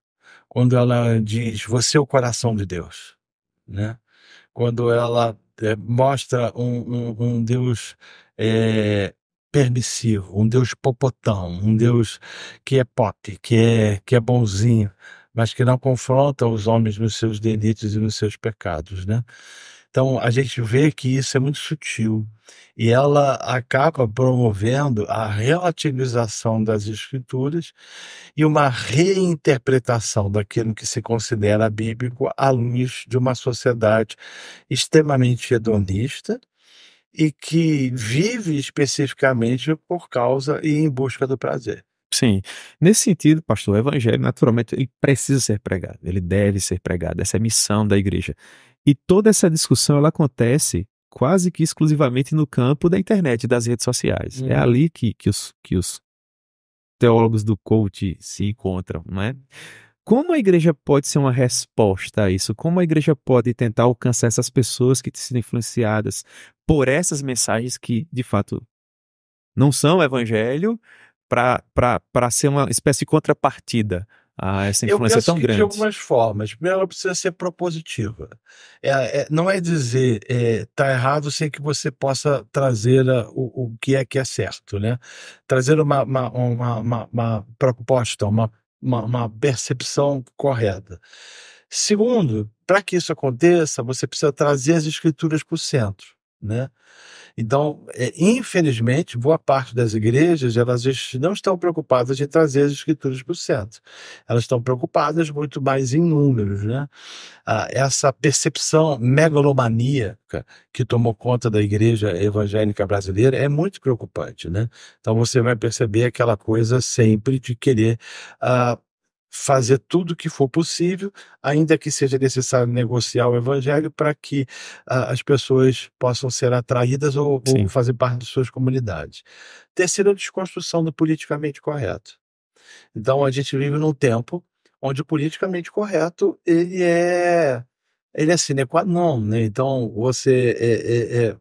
Quando ela diz, você é o coração de Deus, né? Quando ela é, mostra um, um, um Deus é, permissivo, um Deus popotão, um Deus que é pop, que é, que é bonzinho, mas que não confronta os homens nos seus delitos e nos seus pecados, né? Então a gente vê que isso é muito sutil e ela acaba promovendo a relativização das escrituras e uma reinterpretação daquilo que se considera bíblico à luz de uma sociedade extremamente hedonista e que vive especificamente por causa e em busca do prazer. Sim. Nesse sentido, pastor, o evangelho, naturalmente, ele precisa ser pregado, ele deve ser pregado, essa é a missão da igreja. E toda essa discussão, ela acontece quase que exclusivamente no campo da internet, das redes sociais. É uhum. É ali que, que, os, que os teólogos do coach se encontram, não é? Como a igreja pode ser uma resposta a isso? Como a igreja pode tentar alcançar essas pessoas que têm sido influenciadas por essas mensagens que, de fato, não são evangelho, para ser uma espécie de contrapartida a essa influência tão grande? De algumas formas. Primeiro, ela precisa ser propositiva. É, é, não é dizer é, tá errado sem que você possa trazer a, o, o que é que é certo, né? Trazer uma, uma, uma, uma, uma proposta, uma uma, uma percepção correta. Segundo, para que isso aconteça, você precisa trazer as escrituras para o centro, né? Então, é, infelizmente, boa parte das igrejas elas não estão preocupadas em trazer as escrituras para o centro. Elas estão preocupadas muito mais em números, né? Ah, essa percepção megalomaníaca que tomou conta da igreja evangélica brasileira é muito preocupante, né? Então você vai perceber aquela coisa sempre de querer ah, fazer tudo o que for possível, ainda que seja necessário negociar o evangelho para que uh, as pessoas possam ser atraídas ou, ou, fazer parte de suas comunidades. Terceiro, a desconstrução do politicamente correto. Então, a gente vive num tempo onde o politicamente correto ele é ele é sine qua non, né? Então, você é, é, é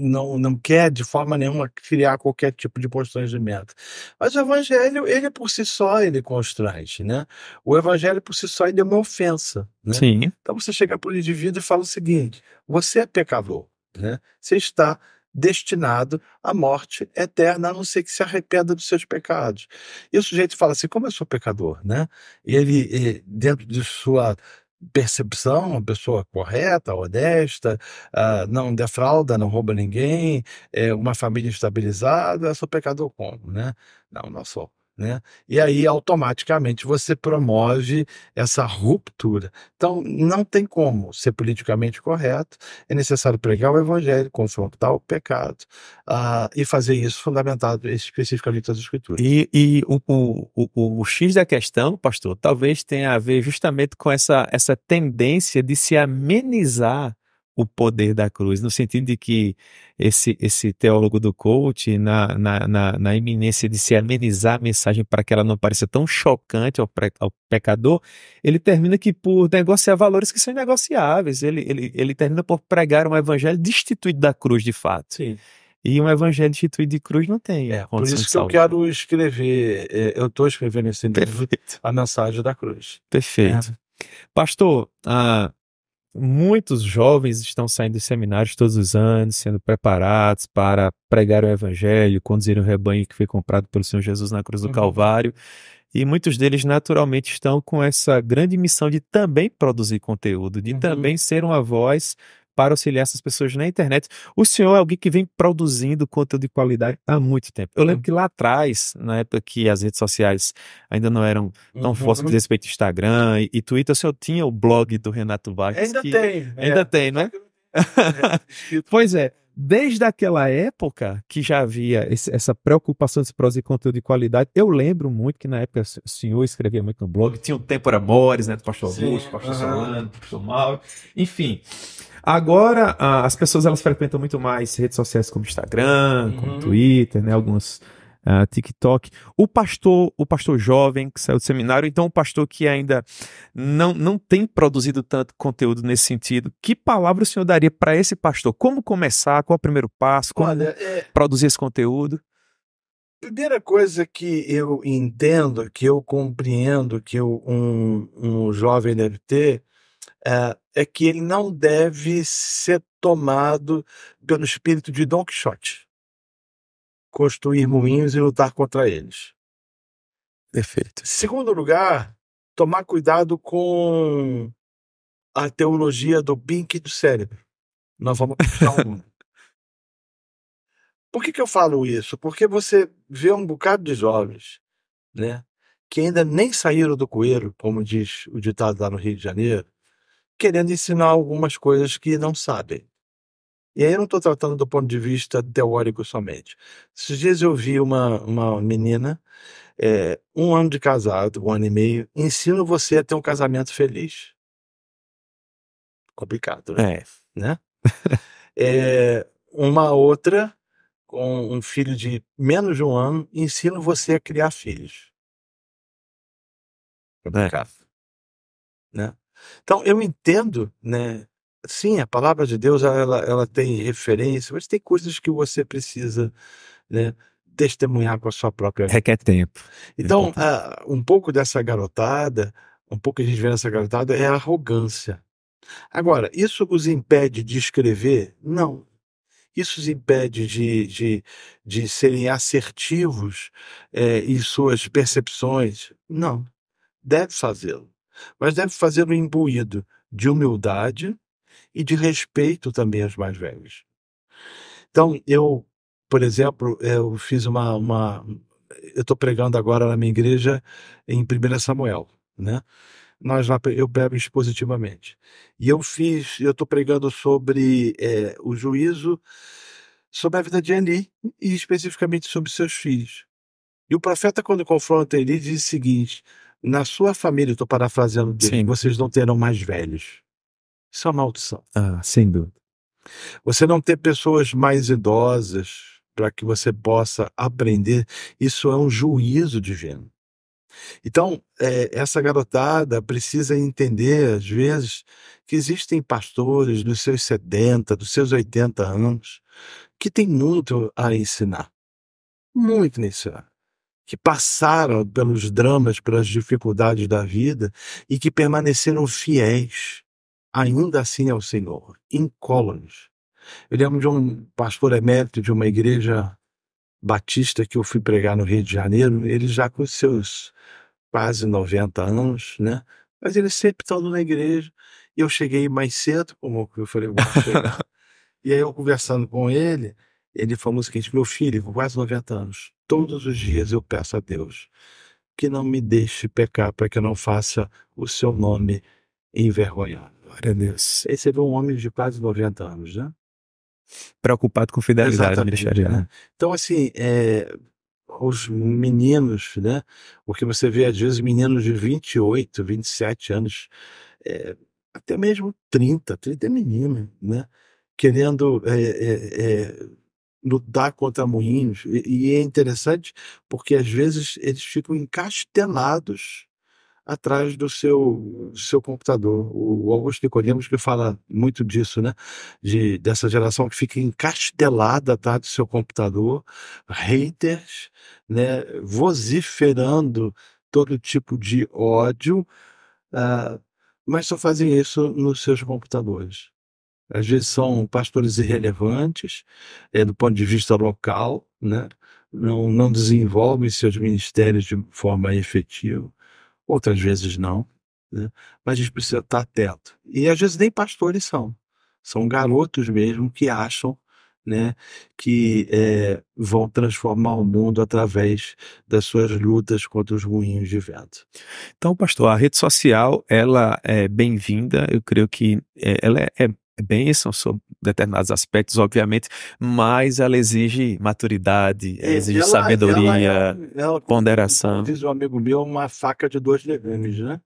não, não quer de forma nenhuma criar qualquer tipo de constrangimento. Mas o evangelho, ele por si só, ele constrange, né? O evangelho por si só, ele é uma ofensa, né? Sim. Então você chega para o indivíduo e fala o seguinte, você é pecador, né? Você está destinado à morte eterna, a não ser que se arrependa dos seus pecados. E o sujeito fala assim, como eu sou pecador, né? Ele, eh, dentro de sua percepção, uma pessoa correta, honesta, uh, não defrauda, não rouba ninguém, é uma família estabilizada, sou pecador como, né? Não, não sou. Né? E aí automaticamente você promove essa ruptura. Então não tem como ser politicamente correto, é necessário pregar o evangelho, confrontar o pecado uh, e fazer isso fundamentado especificamente nas escrituras. E, e o, o, o, o, X da questão, pastor, talvez tenha a ver justamente com essa, essa tendência de se amenizar o poder da cruz, no sentido de que esse, esse teólogo do coach, na, na, na, na iminência de se amenizar a mensagem para que ela não pareça tão chocante ao, pre, ao pecador, ele termina que por negociar valores que são negociáveis, ele, ele, ele termina por pregar um evangelho destituído da cruz, de fato. Sim. E um evangelho destituído de cruz não tem. É, por isso que eu quero escrever, é, eu estou escrevendo esse livro, a mensagem da cruz. Perfeito. É. Pastor, ah, Muitos jovens estão saindo de seminários todos os anos, sendo preparados para pregar o evangelho, conduzir o rebanho que foi comprado pelo Senhor Jesus na cruz do uhum. Calvário. E muitos deles naturalmente estão com essa grande missão de também produzir conteúdo, de uhum. também ser uma voz para auxiliar essas pessoas na internet. O senhor é alguém que vem produzindo conteúdo de qualidade há muito tempo. Eu lembro uhum. que lá atrás, na época que as redes sociais ainda não eram tão uhum. fortes de respeito ao Instagram e, e, Twitter, o senhor tinha o blog do Renato Vargas. Ainda que... tem. Ainda é. tem, né? É, pois é. Desde aquela época que já havia esse, essa preocupação de produzir conteúdo de qualidade, eu lembro muito que na época o senhor escrevia muito no blog, tinha o Tempora Amores, né, do pastor Augusto, pastor uhum. Solano, pastor Mauro, enfim. Agora, as pessoas elas frequentam muito mais redes sociais como Instagram, uhum. como Twitter, né? Algumas uh, TikTok. O pastor, o pastor jovem que saiu do seminário, então o pastor que ainda não, não tem produzido tanto conteúdo nesse sentido, que palavra o senhor daria para esse pastor? Como começar? Qual é o primeiro passo? Como Olha, é... produzir esse conteúdo? Primeira coisa que eu entendo, que eu compreendo que eu, um, um jovem deve ter, é, é que ele não deve ser tomado pelo espírito de Don Quixote construir moinhos e lutar contra eles. Perfeito. Segundo lugar, tomar cuidado com a teologia do Bink do cérebro. Nós vamos um. Por que, que eu falo isso? Porque você vê um bocado de jovens, né, que ainda nem saíram do coelho, como diz o ditado lá no Rio de Janeiro, querendo ensinar algumas coisas que não sabem. E aí eu não estou tratando do ponto de vista teórico somente. Esses dias eu vi uma, uma menina, é, um ano de casado, um ano e meio, ensino você a ter um casamento feliz. Complicado, né? É. né? é, uma outra, com um filho de menos de um ano, ensino você a criar filhos. Complicado. É. Né? Então, eu entendo, né? Sim, a palavra de Deus ela, ela tem referência, mas tem coisas que você precisa né, testemunhar com a sua própria vida. Requer tempo. Então, uh, um pouco dessa garotada, um pouco que a gente vê nessa garotada é a arrogância. Agora, isso os impede de escrever? Não. Isso os impede de, de, de serem assertivos é, em suas percepções? Não. Deve fazê-lo mas deve fazê-lo imbuído de humildade e de respeito também aos mais velhos. Então, eu, por exemplo, eu fiz uma. uma eu estou pregando agora na minha igreja em 1 Samuel, né? Nós lá, eu prego expositivamente. E eu fiz, eu estou pregando sobre é, o juízo sobre a vida de Eli e especificamente sobre seus filhos. E o profeta, quando confronta Eli, diz o seguinte: na sua família, estou parafraseando dele, Sim. vocês não terão mais velhos. Isso é uma maldição. Ah, sem dúvida. Você não ter pessoas mais idosas para que você possa aprender, isso é um juízo divino. Então, é, essa garotada precisa entender, às vezes, que existem pastores dos seus 70, dos seus 80 anos, que têm muito a ensinar. Muito a ensinar que passaram pelos dramas, pelas dificuldades da vida e que permaneceram fiéis, ainda assim ao Senhor, incólumes. Eu lembro de um pastor emérito de uma igreja batista que eu fui pregar no Rio de Janeiro, ele já com seus quase 90 anos, né? Mas ele sempre estando na igreja. E eu cheguei mais cedo, como eu falei, vou chegar. e aí eu conversando com ele, ele falou o seguinte: meu filho, com quase 90 anos, todos os dias eu peço a Deus que não me deixe pecar para que eu não faça o seu nome envergonhado. Glória a Deus. Esse é um homem de quase 90 anos, né? Preocupado com fidelidade ministerial. Né? Então, assim, é, os meninos, né? Porque você vê, às vezes, meninos de 28, 27 anos, é, até mesmo 30, 30 é menino, né? Querendo é, é, é lutar contra moinhos. E, e, é interessante porque às vezes eles ficam encastelados atrás do seu, seu computador. O Augusto Nicodemos que fala muito disso, né? De, dessa geração que fica encastelada atrás do seu computador, haters, né? Vociferando todo tipo de ódio, uh, mas só fazem isso nos seus computadores às vezes são pastores irrelevantes é, do ponto de vista local, né? não, não desenvolvem seus ministérios de forma efetiva, outras vezes não, né? mas a gente precisa estar atento. E às vezes nem pastores são, são garotos mesmo que acham né, que é, vão transformar o mundo através das suas lutas contra os moinhos de vento. Então, pastor, a rede social ela é bem-vinda. Eu creio que é, ela é, é bênção sobre determinados aspectos, obviamente, mas ela exige maturidade, é, exige ela, sabedoria, ela, ela, ponderação. Diz um amigo meu, uma faca de dois legumes, né?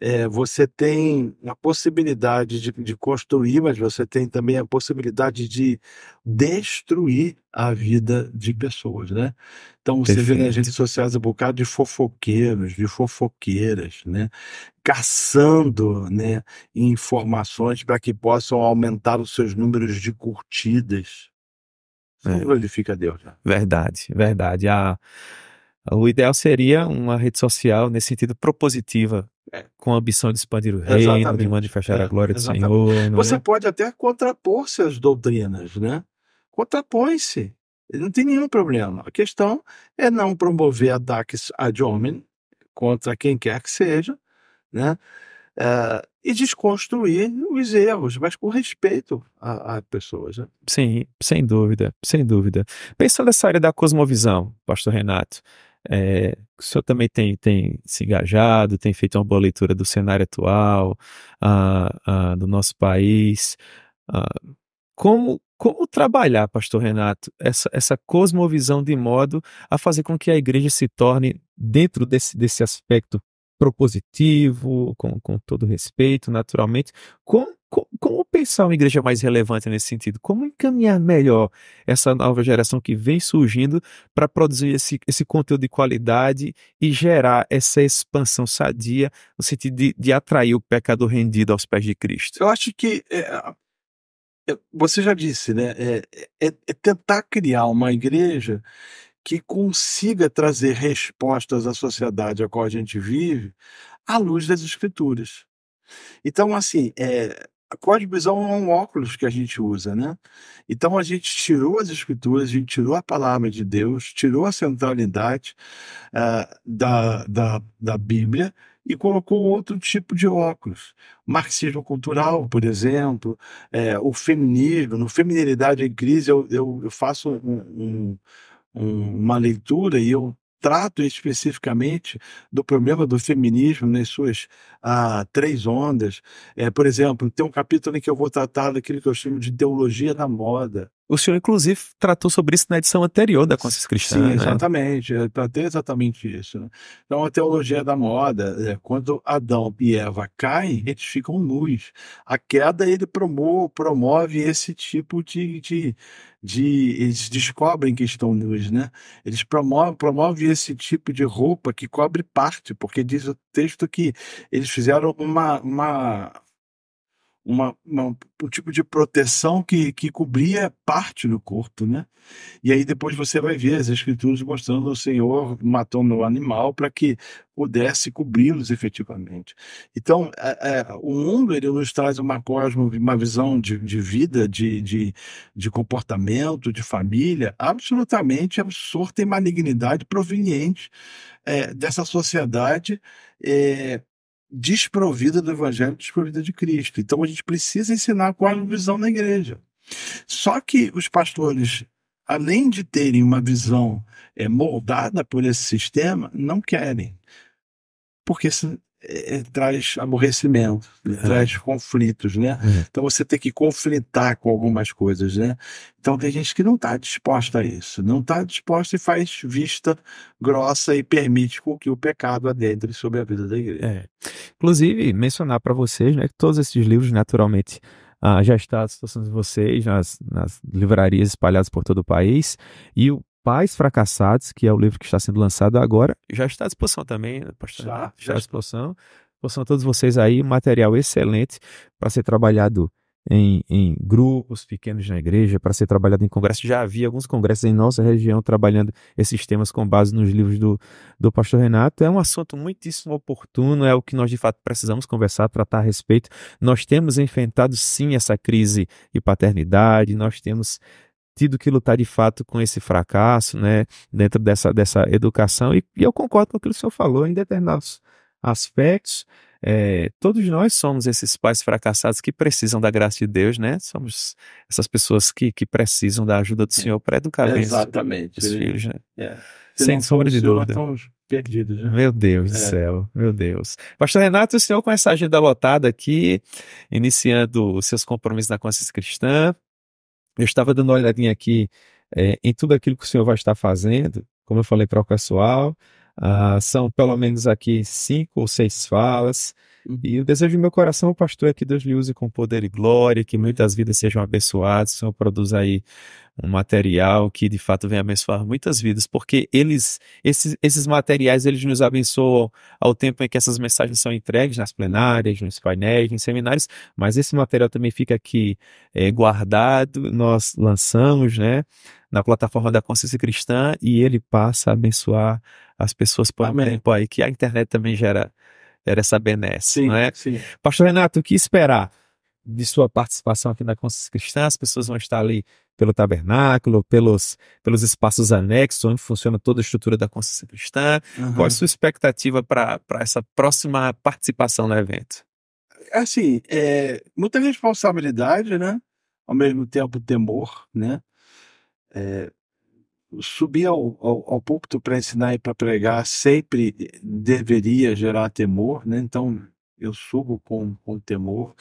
É, você tem a possibilidade de, de, construir, mas você tem também a possibilidade de destruir a vida de pessoas, né? Então você Perfeito. vê nas redes sociais um bocado de fofoqueiros, de fofoqueiras, né? Caçando né, informações para que possam aumentar os seus números de curtidas. É. Glorifica Deus. Né? Verdade, verdade. A, o ideal seria uma rede social nesse sentido propositiva. Com a ambição de expandir o reino, exatamente. de manifestar é, a glória do Senhor. Você é? pode até contrapor-se às doutrinas, né? Contrapõe-se. Não tem nenhum problema. A questão é não promover ataques ad hominem contra quem quer que seja, né? Uh, e desconstruir os erros, mas com respeito a, a pessoas. Né? Sim, sem dúvida, sem dúvida. Pensando nessa área da cosmovisão, pastor Renato, é, o senhor também tem, tem se engajado, tem feito uma boa leitura do cenário atual, do nosso país. Como, como trabalhar, pastor Renato, essa, essa cosmovisão de modo a fazer com que a igreja se torne, dentro desse, desse aspecto propositivo, com, com todo respeito, naturalmente, como, como, pensar uma igreja mais relevante nesse sentido? Como encaminhar melhor essa nova geração que vem surgindo para produzir esse, esse conteúdo de qualidade e gerar essa expansão sadia no sentido de, de atrair o pecador rendido aos pés de Cristo? Eu acho que é, é você já disse, né? É, é, é tentar criar uma igreja que consiga trazer respostas à sociedade a qual a gente vive à luz das escrituras. Então, assim, é, a cosmovisão é um óculos que a gente usa, né? Então a gente tirou as escrituras, a gente tirou a palavra de Deus, tirou a centralidade uh, da, da, da Bíblia e colocou outro tipo de óculos. Marxismo cultural, por exemplo, é, o feminismo, no Feminilidade em Crise, eu, eu, eu faço um, um uma leitura e eu trato especificamente do problema do feminismo nas suas ah, três ondas. É, por exemplo, tem um capítulo em que eu vou tratar daquilo que eu chamo de teologia da moda. O senhor, inclusive, tratou sobre isso na edição anterior da Consciência Cristã. Sim, né? exatamente. Eu tratei exatamente isso. Né? Então, a teologia da moda, é, quando Adão e Eva caem, eles ficam nus. A queda, ele promove, promove esse tipo de, de, de. Eles descobrem que estão nus, né? Eles promovem, promovem esse tipo de roupa que cobre parte, porque diz o texto que eles fizeram uma, uma uma, uma, um tipo de proteção que, que cobria parte do corpo, né? E aí depois você vai ver as escrituras mostrando o Senhor matando o animal para que pudesse cobri-los efetivamente. Então, é, é, o mundo ele nos traz uma cosmo, uma visão de, de vida, de, de, de comportamento, de família, absolutamente absurda e malignidade proveniente é, dessa sociedade é, desprovida do Evangelho, desprovida de Cristo. Então a gente precisa ensinar qual é a visão na igreja. Só que os pastores, além de terem uma visão é, moldada por esse sistema, não querem. Porque é, é, traz aborrecimento, é. traz conflitos, né? É. Então você tem que conflitar com algumas coisas, né? Então tem gente que não está disposta a isso, não está disposta e faz vista grossa e permite com que o pecado adentre sobre a vida da igreja. É. Inclusive, mencionar para vocês né, que todos esses livros, naturalmente, ah, já estão à disposição de vocês nas, nas livrarias espalhadas por todo o país. E o Pais Fracassados, que é o livro que está sendo lançado agora, já está à disposição também, né, pastor? Já, já à disposição. Disposição a todos vocês aí, material excelente para ser trabalhado em, em, grupos pequenos na igreja, para ser trabalhado em congressos. Já havia alguns congressos em nossa região trabalhando esses temas com base nos livros do, do pastor Renato. É um assunto muitíssimo oportuno, é o que nós de fato precisamos conversar, tratar a respeito. Nós temos enfrentado sim essa crise de paternidade, nós temos tido que lutar de fato com esse fracasso, né, dentro dessa, dessa educação, e, e eu concordo com o que o senhor falou em determinados aspectos. É, todos nós somos esses pais fracassados que precisam da graça de Deus, né? Somos essas pessoas que, que precisam da ajuda do Senhor para educar bem Exatamente. os filhos, né? É. Sem sombra de dúvida. Estamos perdidos. Né? Meu Deus é. do céu, meu Deus. Pastor Renato, o senhor com essa agenda lotada aqui, iniciando os seus compromissos na consciência cristã, eu estava dando uma olhadinha aqui é, em tudo aquilo que o senhor vai estar fazendo, como eu falei para o pessoal, Uh, são pelo menos aqui cinco ou seis falas. Uhum. E o desejo do meu coração, pastor, é que Deus lhe use com poder e glória, que muitas vidas sejam abençoadas. O Senhor produz aí um material que de fato vem abençoar muitas vidas, porque eles, esses, esses materiais, eles nos abençoam ao tempo em que essas mensagens são entregues nas plenárias, nos painéis, nos seminários, mas esse material também fica aqui é, guardado, nós lançamos, né, na plataforma da Consciência Cristã e ele passa a abençoar as pessoas por um tempo aí, que a internet também gera, gera essa benesse, sim, não é? Sim. Pastor Renato, o que esperar de sua participação aqui na Consciência Cristã? As pessoas vão estar ali pelo tabernáculo, pelos, pelos espaços anexos, onde funciona toda a estrutura da consciência cristã. Uhum. Qual é a sua expectativa para essa próxima participação no evento? Assim, é, muita responsabilidade, né? Ao mesmo tempo, temor, né? É, subir ao, ao, ao púlpito para ensinar e para pregar sempre deveria gerar temor, né? Então, eu subo com, com temor,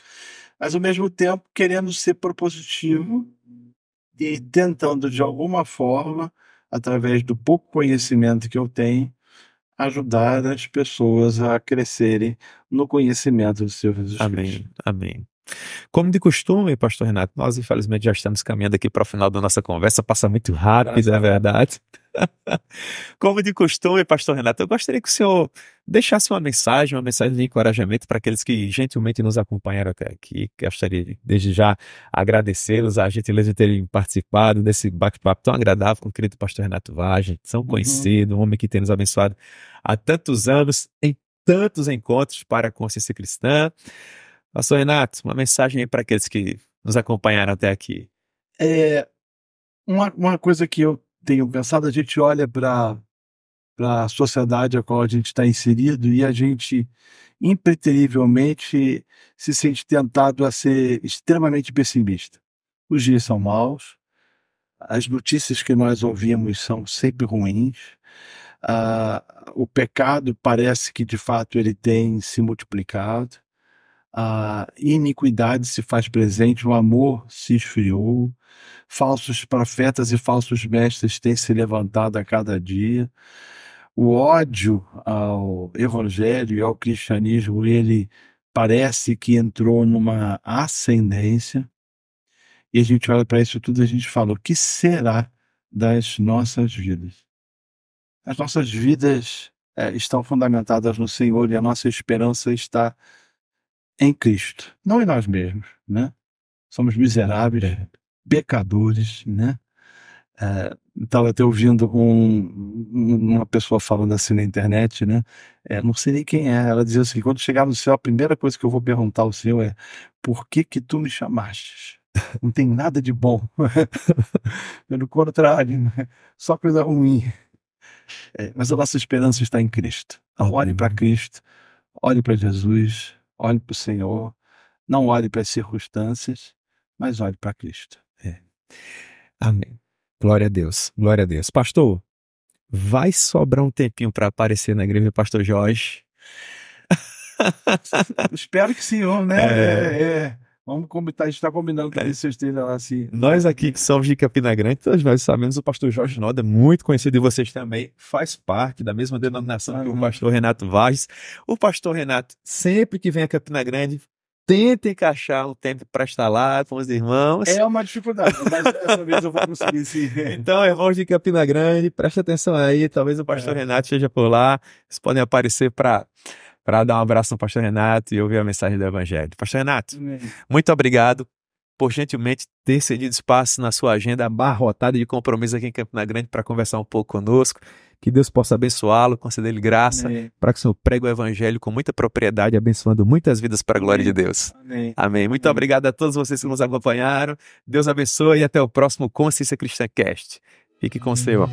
mas ao mesmo tempo querendo ser propositivo e tentando, de alguma forma, através do pouco conhecimento que eu tenho, ajudar as pessoas a crescerem no conhecimento do Senhor Jesus Amém. Cristo. Amém. Como de costume, pastor Renato, nós infelizmente já estamos caminhando aqui para o final da nossa conversa, passa muito rápido, é verdade. Como de costume, pastor Renato, eu gostaria que o senhor deixasse uma mensagem, uma mensagem de encorajamento para aqueles que gentilmente nos acompanharam até aqui. Gostaria desde já agradecê-los a gentileza de terem participado desse bate-papo tão agradável com o querido pastor Renato Vagem, tão uhum. conhecido, um homem que tem nos abençoado há tantos anos em tantos encontros para a consciência cristã. Pastor Renato, uma mensagem aí para aqueles que nos acompanharam até aqui. É, uma, uma coisa que eu tenho pensado, a gente olha para a sociedade a qual a gente está inserido e a gente impreterivelmente se sente tentado a ser extremamente pessimista. Os dias são maus, as notícias que nós ouvimos são sempre ruins, uh, o pecado parece que de fato ele tem se multiplicado, a iniquidade se faz presente, o amor se esfriou, falsos profetas e falsos mestres têm se levantado a cada dia. O ódio ao evangelho e ao cristianismo, ele parece que entrou numa ascendência. E a gente olha para isso tudo e a gente fala: o que será das nossas vidas? As nossas vidas é, estão fundamentadas no Senhor e a nossa esperança está em Cristo, não em nós mesmos, né? Somos miseráveis, é. pecadores, né? Estava é, até ouvindo um, uma pessoa falando assim na internet, né? É, não sei nem quem é. Ela dizia assim: quando chegar no céu, a primeira coisa que eu vou perguntar ao Senhor é: por que que tu me chamaste? Não tem nada de bom. Pelo contrário, né? só coisa ruim. É, mas a nossa esperança está em Cristo. Olhe para Cristo, olhe para Jesus, olhe para o Senhor, não olhe para as circunstâncias, mas olhe para Cristo. É. Amém. Glória a Deus, glória a Deus. Pastor, vai sobrar um tempinho para aparecer na igreja, Pastor Jorge? Espero que sim, né? É, é. é. Vamos combinar, a gente está combinando que é. você esteja lá assim. Nós aqui que somos de Campina Grande, todos nós sabemos o pastor Jorge Noda, muito conhecido de vocês também, faz parte da mesma denominação que o pastor Renato Vargas. O pastor Renato, sempre que vem a Campina Grande, tenta encaixar um tempo para estar lá com os irmãos. É uma dificuldade, mas dessa vez eu vou conseguir sim. Então, irmãos de Campina Grande, presta atenção aí, talvez o pastor é. Renato esteja por lá, vocês podem aparecer para para dar um abraço no pastor Renato e ouvir a mensagem do Evangelho. Pastor Renato, Amém. muito obrigado por gentilmente ter cedido espaço na sua agenda abarrotada de compromisso aqui em Campina Grande para conversar um pouco conosco. Que Deus possa abençoá-lo, conceder-lhe graça, para que o Senhor pregue o Evangelho com muita propriedade, abençoando muitas vidas para a glória de Deus. Amém. Amém. Muito Amém. obrigado a todos vocês que nos acompanharam. Deus abençoe e até o próximo Consciência Cristã Cast. Fique com o Senhor.